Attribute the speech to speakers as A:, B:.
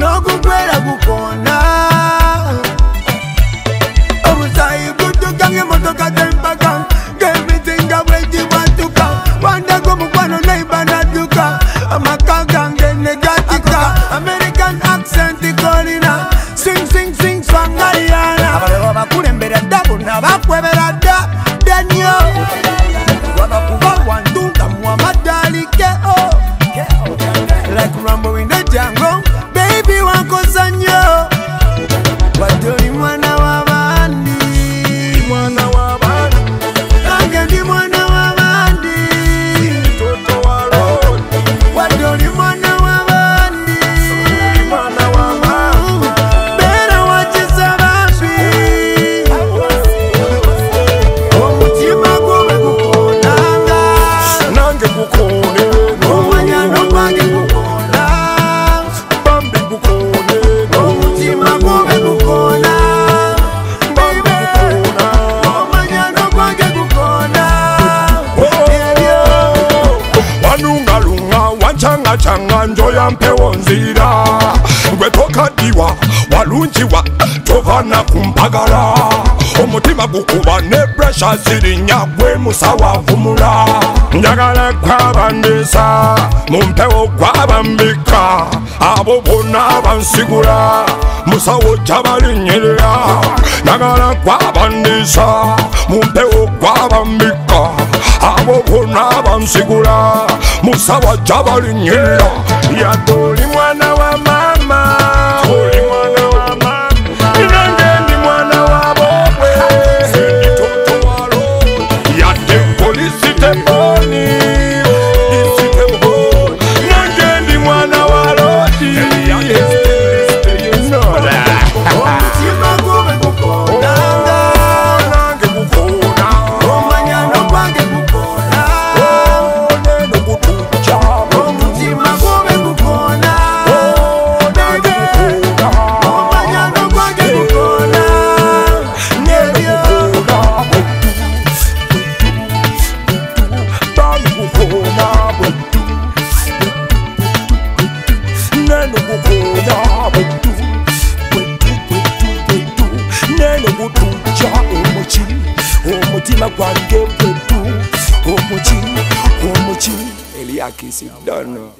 A: nokukwera kukona obusayi butukange motoka te
B: walunga wachangachanga njo ya mpewo nzira gwetokadiwa walunjiwa tovana kumpagala omutima gukuba ne bresha ziri nyagwe musawavumula njagala kwabandisa mumpewo gwabambika abo bona bansigula musawo jabalinyirira njagala kwabandisa mumpewo gwabambika vo vona vansikula musa va dya va linyela ya toli mwana omuja omuji omutima gwange mpetu omuji omuji
A: eliakisi dano